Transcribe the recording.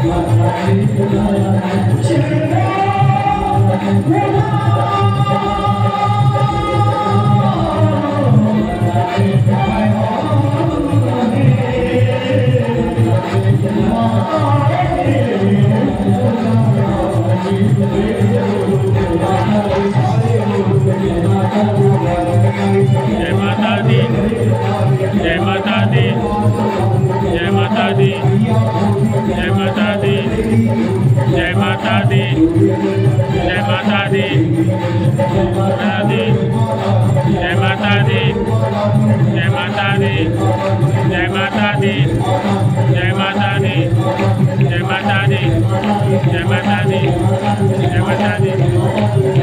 Yeah. जय माता दी। जय माता दी। माता दी जय माता दी। जय माता दी। जय माता दी। जय माता दी। जय माता दी। जय माता दी। जय माता दी।